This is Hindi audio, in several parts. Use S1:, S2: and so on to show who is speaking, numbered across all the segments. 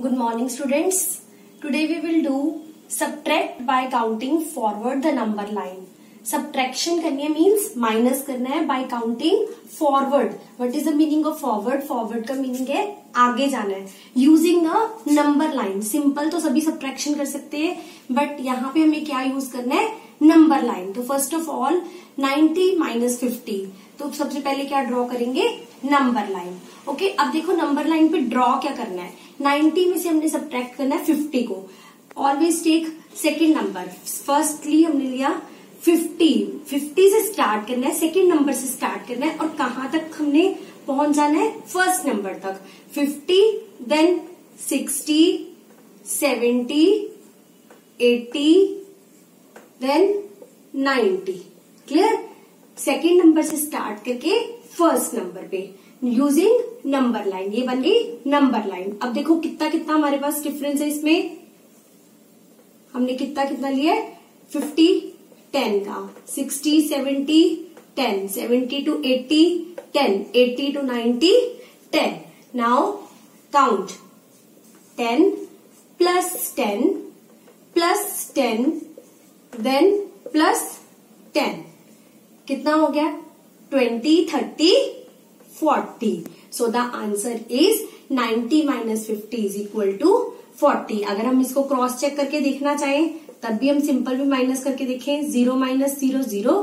S1: Good morning, students. Today we will do subtract by counting forward the number line. Subtraction करनी है मीन्स माइनस करना है by counting forward what is the meaning of forward forward का मीनिंग है आगे जाना है. Using a number line simple तो सभी सब्ट्रैक्शन कर सकते हैं बट यहाँ पे हमें क्या यूज़ करना है? नंबर लाइन तो first of all 90 minus fifty तो सबसे पहले क्या ड्रॉ करेंगे? नंबर लाइन ओके अब देखो नंबर लाइन पे ड्रॉ क्या करना है? 90 में से हमने सब्ट्रैक्ट करना है 50 को। Always take second number firstly हमने लिया 50 50 से स्टार्ट करना है सेकेंड नंबर से स्टार्ट करना है और कहाँ तक हमने पहुँच जाना है? फ़र्स्ट नंबर तक। 50 then 60 70 80 then 90 clear second number से स्टार्ट करके फ़र्स्ट नंबर पे। यूजिंग नंबर लाइन ये बन गई नंबर लाइन अब देखो कितना कितना हमारे पास डिफरेंस है इसमें। हमने कितना कितना लिया है? फिफ्टी टेन का। Sixty seventy ten seventy to eighty ten eighty to ninety ten now count ten plus ten plus ten then plus ten कितना हो गया? Twenty thirty forty so the answer is ninety minus fifty is equal to forty अगर हम इसको क्रॉस चेक करके देखना चाहें, तब भी हम सिंपल भी माइनस करके देखें zero minus zero zero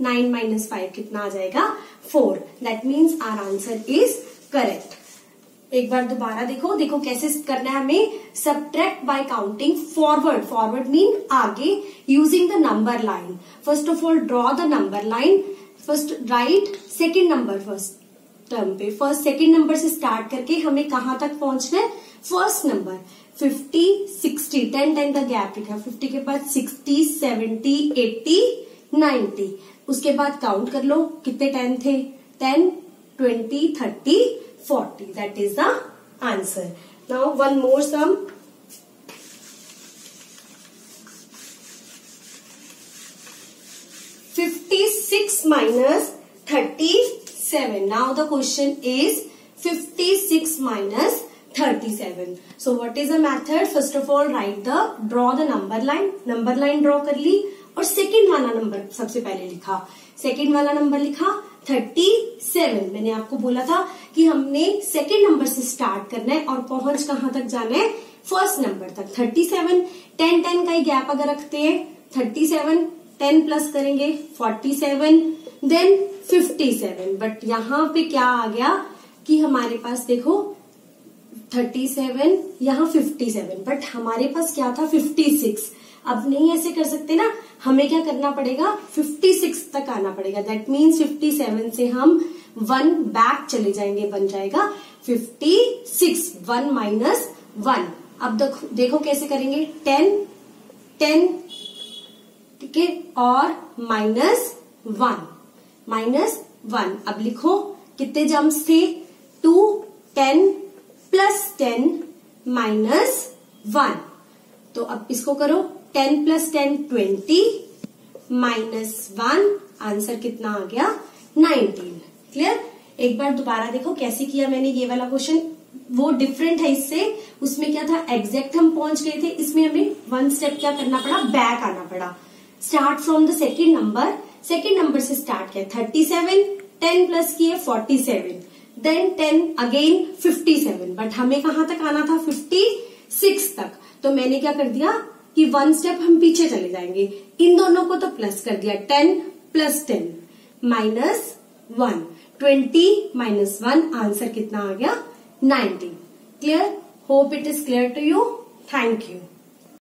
S1: nine minus five कितना आ जाएगा? Four that means our answer is correct एक बार दोबारा देखो देखो कैसे करना है हमें. Subtract by counting forward forward mean आगे using the number line first of all draw the number line first write second number first term पे। फ़र्स्ट सेकेंड नंबर से स्टार्ट करके हमें कहाँ तक पहुँचना है? First number fifty sixty ten ten का गैप लिखा फिफ्टी के बाद सिक्सटी सेवेंटी एट्टी नाइन्टी उसके बाद काउंट कर लो, कितने टेन थे? Ten twenty thirty forty that is the answer now one more sum minus minus 37 now the question is 56 minus 37 so what is the method? First of all write the draw the number line number line draw कर ली और सेकेंड वाला नंबर सबसे पहले लिखा सेकेंड वाला नंबर लिखा थर्टी सेवन मैंने आपको बोला था कि हमने सेकेंड नंबर से स्टार्ट करना है और पहुँच कहाँ तक जाना है फ़र्स्ट नंबर तक थर्टी सेवन टेन टेन का ही गैप अगर रखते हैं थर्टी सेवन 10 प्लस करेंगे 47 देन 57 बट यहाँ पे क्या आ गया कि हमारे पास देखो 37 यहाँ 57 बट हमारे पास क्या था? 56 अब नहीं ऐसे कर सकते ना। हमें क्या करना पड़ेगा? 56 तक आना पड़ेगा। दैट मीन्स 57 से हम वन बैक चले जाएँगे, बन जाएगा 56 वन माइनस वन। अब देखो कैसे करेंगे? 10 10 ठीक है? और माइनस वन माइनस वन अब लिखो, कितने जम्स थे? Two ten plus ten minus one तो अब इसको करो ten plus ten twenty minus one answer कितना आ गया? नाइनटीन क्लियर एक बार दोबारा देखो, कैसे किया मैंने ये वाला क्वेश्चन वो डिफरेंट है इससे। उसमें क्या था? एग्जैक्ट हम पहुँच गए थे। इसमें हमें वन स्टेप क्या करना पड़ा? बैक आना पड़ा। Start from the second number second number से स्टार्ट किया। थर्टी सेवन टेन प्लस किए forty seven then ten again fifty seven but हमें कहाँ तक आना था? फिफ्टी सिक्स तक। तो मैंने क्या कर दिया कि वन स्टेप हम पीछे चले जाएँगे। इन दोनों को तो प्लस कर दिया। Ten plus ten minus one twenty minus one answer कितना आ गया? Ninety clear hope it is clear to you thank you